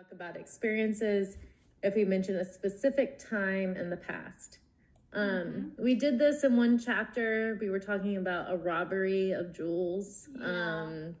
talk about experiences if we mention a specific time in the past. Um, We did this in one chapter. We were talking about a robbery of jewels. Um,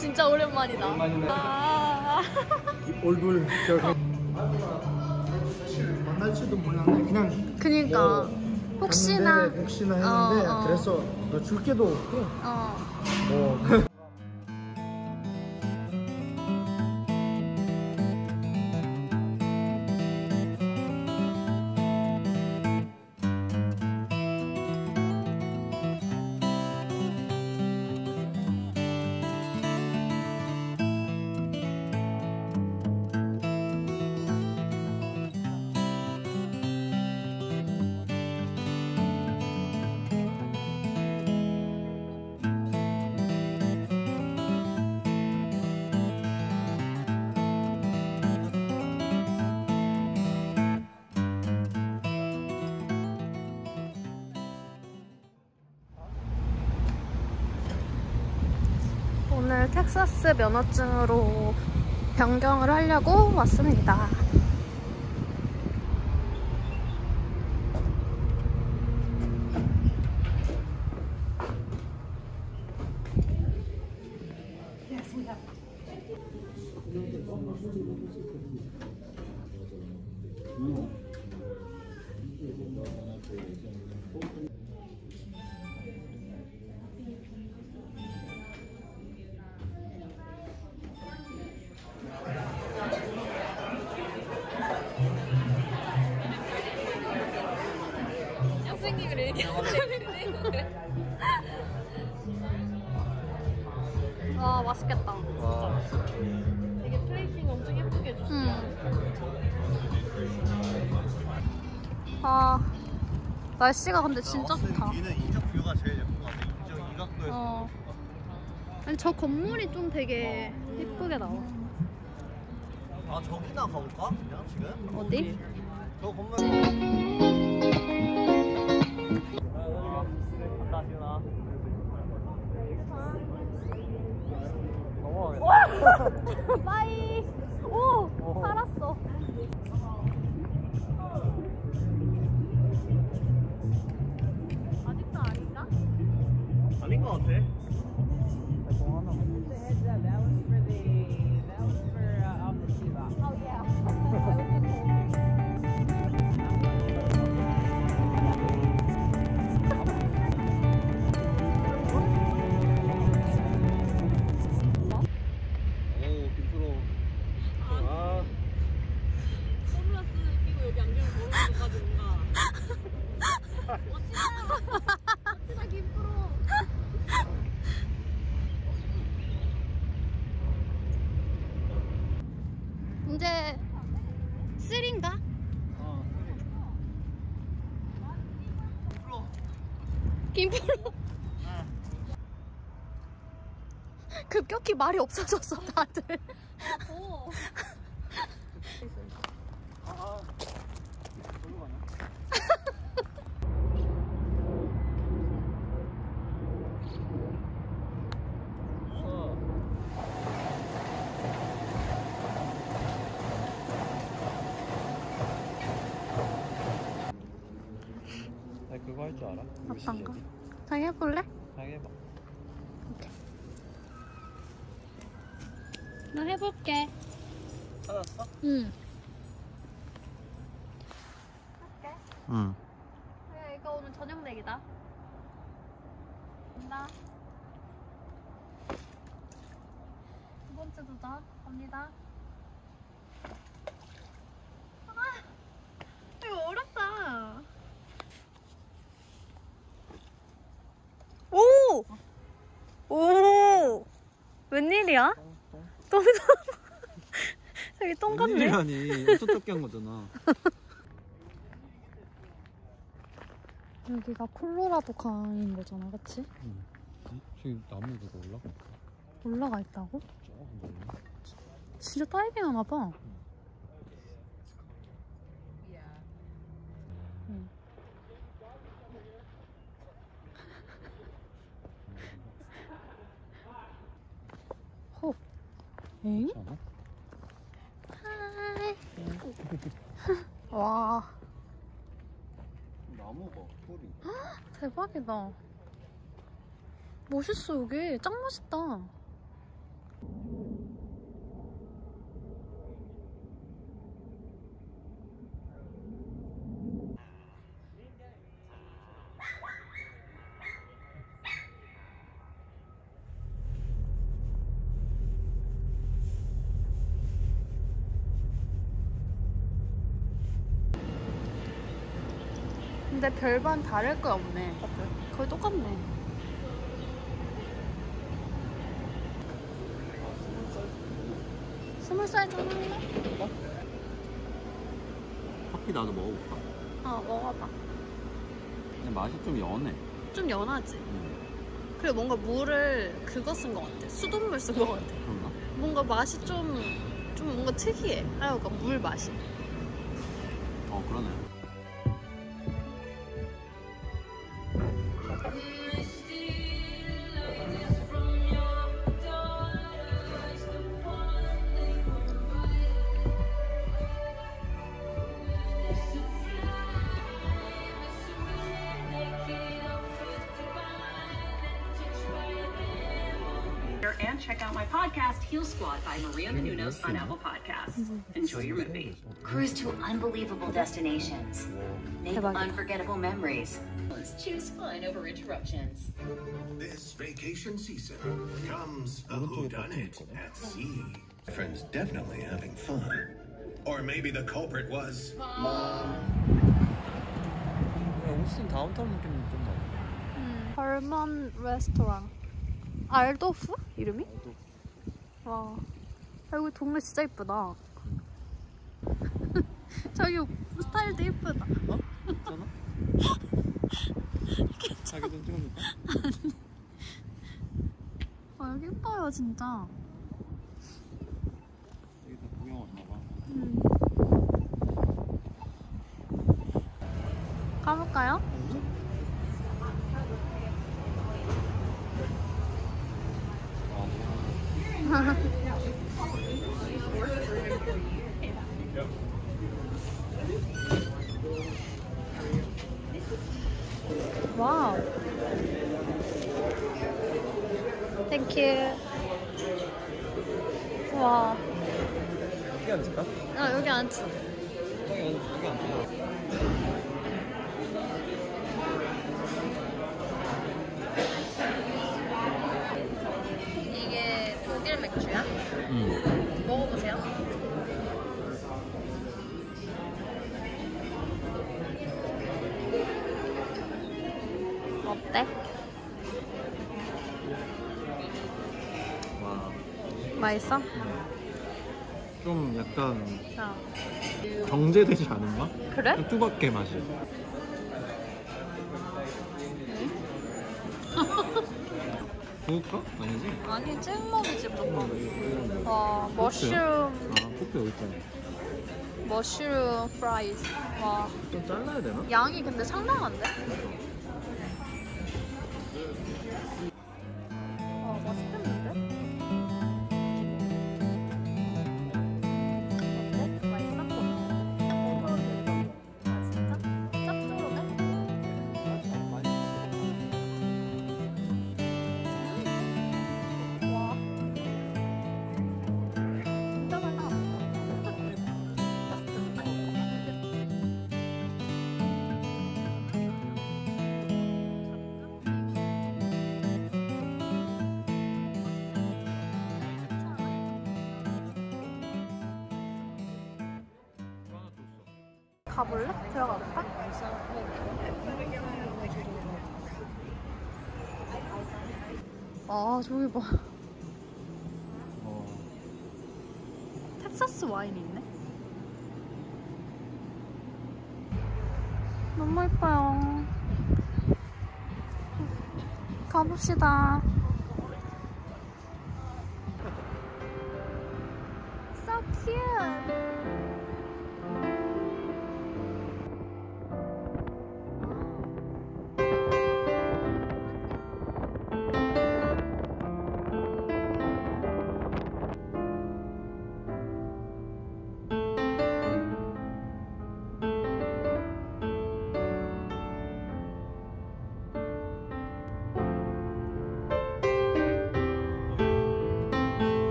진짜 오랜만이다. 아, 얼굴 기억해. 만날지도 몰랐네. 그냥 그니까 혹시나 갔는데 혹시나 했는데 어, 어. 그래서 너 줄 게도 없고 어. 뭐 오늘 텍사스 면허증으로 변경을 하려고 왔습니다. 생긴 아 맛있겠다. 되게 플레이팅 엄청 예쁘게 해주셨어요. 음. 아 날씨가 근데 진짜 좋다. 얘는 이쪽 뷰가 제일 예쁜 것 같아. 이쪽 이 각도에서. 어. 아니 저 건물이 좀 되게 예쁘게 나와. 아 저기나 가볼까? 그냥 지금? 어디? 저 건물. 지훈아. 넘어가겠다. 빠이. 오 살았어. 아직도 아닌가? 아닌 것 같아. 입으로 급격히 말이 없어졌어 다들 그거 할 줄 알아? 아빠인가? 자기 해볼래? 자기 해봐. 나 해볼게. 찾았어? 응. 응. 그래, 이거 오늘 저녁 내기다. 간다. 두 번째 도전 갑니다. 아, 이거 어렵다. 오! 오! 웬일이야? 똥, 똥. 저기 똥 같네. 웬일이라니 엄청 적게 한 거잖아 여기가 콜로라도 강인 거잖아, 그치? 저기 나무 누가 올라가? 올라가 있다고? 조금 올라 진짜 다이빙 하나 봐. 하이. 와, 나무가 뿌리 대박이다. 멋있어, 여기. 짱 멋있다. 근데 별반 다를 거 없네. 거의 똑같네. 스물 살 정도 할래? 커피 나도 먹어볼까? 어, 먹어봐. 근데 맛이 좀 연해 좀 연하지? 응. 그리고 뭔가 물을 그거 쓴것 같아. 수돗물 쓴것 같아. 그런가? 뭔가 맛이 좀, 좀 뭔가 특이해. 하여간 물 맛이. 어 그러네 podcast, Heel Squad by Maria Menounos on Apple Podcasts. Enjoy your movie. Cruise to unbelievable destinations. Make 대박이다. unforgettable memories. Choose fun over interruptions. This vacation season comes a whodunit at sea. My friend's definitely having fun. Or maybe the culprit was 오스틴 다운타운 느낌 좀 나네 벌먼 레스토랑. 알도프? 이름이? 와. 아, 여기 동네 진짜 이쁘다. 저기 스타일도 이쁘다. 괜찮아? 자기 좀 찍어줄까? 아, 여기 이뻐요, 진짜. 여기 다 구경 왔나봐 음. 가볼까요? 와우. 땡큐. 와. 여기 여기 앉지. 여기, 앉- 여기 앉자 이게 독일 맥주야? 응 먹어보세요. 어때? 와, 맛있어? 좀 약간 어. 정제되지 않은 맛? 그래? 좀 투박해 맛이 구울까? 아니지? 아니 찍먹이지 무조건. 음, 와 mushroom 아 커피 여기 있잖아 mushroom fries. 와좀 잘라야 되나? 양이 근데 상당한데? 가볼래? 들어가 볼까? 아 저기 봐 어. 텍사스 와인이 있네 너무 예뻐요 가봅시다